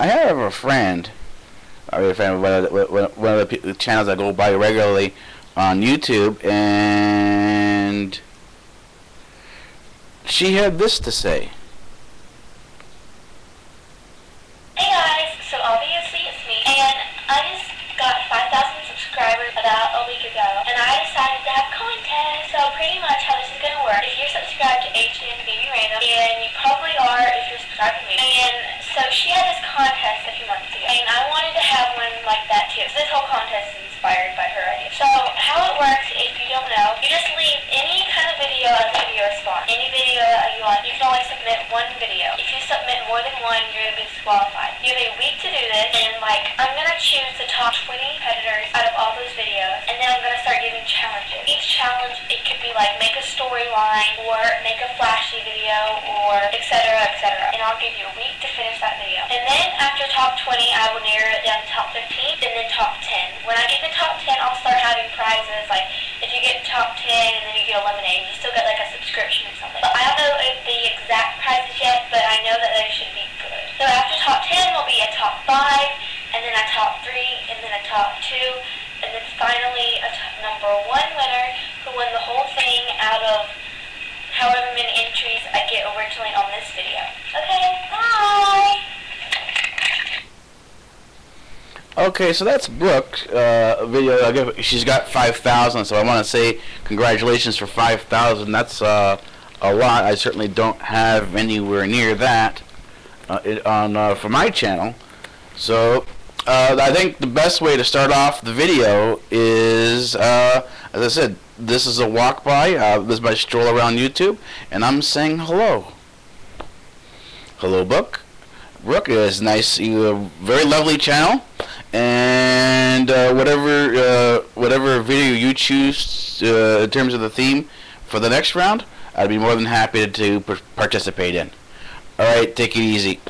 I have a friend, a friend, one of the, one of the channels I go by regularly on YouTube, and she had this to say. She had this contest a few months ago, and I wanted to have one like that too. So this whole contest is inspired by her idea. So how it works, if you don't know, you just leave any kind of video as a video response. Any video that you want. You can only submit one video. If you submit more than one, you're going to be disqualified. You have a week to do this, and like, I'm going to choose the top 20 competitors out of all those videos, and then I'm going to start giving challenges. Each challenge, it could be like, make a storyline, or make a flashy video, or etc., etc. And I'll give you a week to finish that video. And then after top 20, I will narrow it down to top 15, and then top 10. When I get to top 10, I'll start having prizes, like, if you get top 10 and then you get eliminated, you still get like a subscription or something. But I don't know if the exact prizes yet, but I know that they should be good. So after top 10 will be a top 5, and then a top 3, and then a top 2, and then finally a top number 1 winner who won the whole thing out of Okay, so that's Brooke. Uh, video. She's got five thousand, so I want to say congratulations for five thousand. That's uh, a lot. I certainly don't have anywhere near that uh, it, on uh, for my channel. So uh, I think the best way to start off the video is, uh, as I said, this is a walk by. This is my stroll around YouTube, and I'm saying hello. Hello, Brooke. Brooke is nice, you a very lovely channel, and uh, whatever uh, whatever video you choose uh, in terms of the theme for the next round, I'd be more than happy to participate in. All right, take it easy.